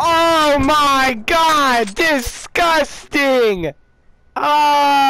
Oh my god! Disgusting! Oh!